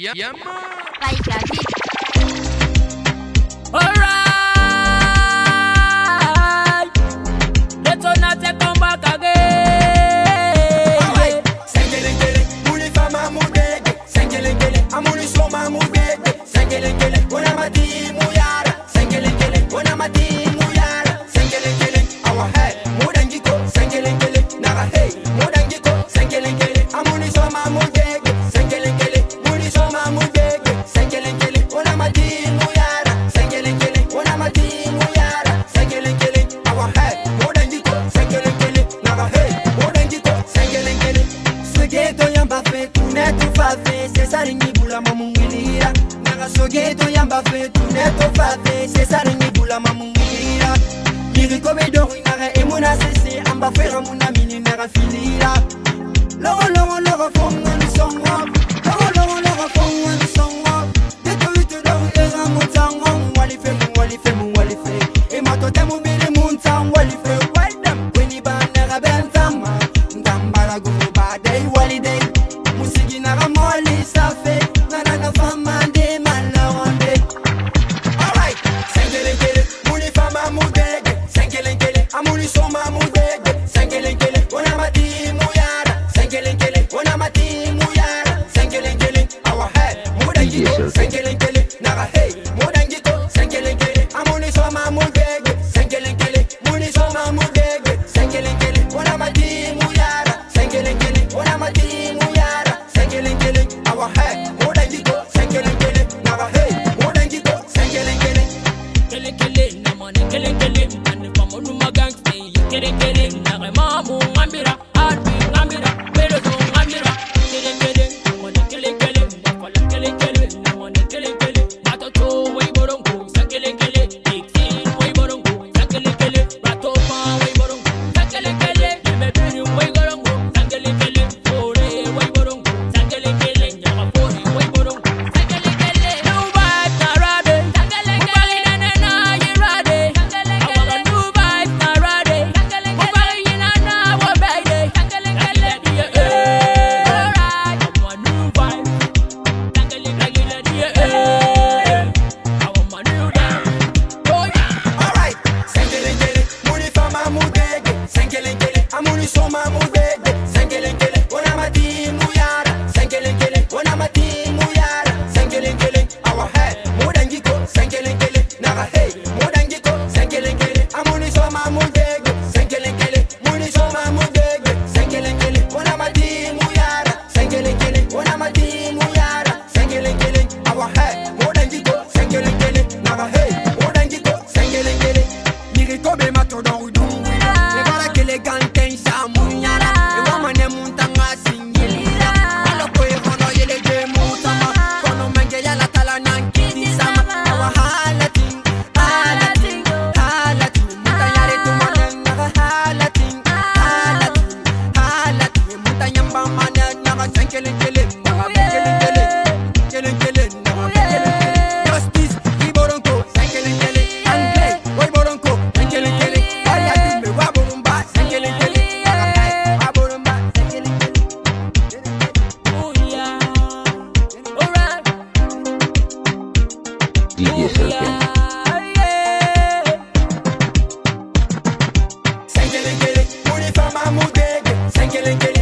Yeah, yeah, Alright, let's come back again. Alright, sengelengele, muli fama mudege, sengelengele, amuli soma mudege, sengelengele, wana mati muyara, sengelengele, wana mati nangasogeto yambafe tunetufafe sesaringibulama mungilira nangasogeto yambafe tunetufafe sesaringibulama mungilira irikobedoro inara emona sese ambafera muna mini nara filira lorolorolora fonganisongo Temo bili muntang walife Wadam Weni ba nera ben thama Kelen kelen na mɔni kelen kelen kelekele na vraiment mon ambira my voice. sen kelin kelin justice ki boronko sen kelin kelin angle boy boronko sen kelin kelin ay ay me wa sen kelin kelin nyaga kai wa borumba sen kelin kelin oh yeah all right DJ Sen kelin kelin uniforme amudege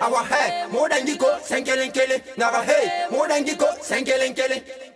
Our head, more than you go, sankelin kelly. Now hey, more than you go, sankelin kelly.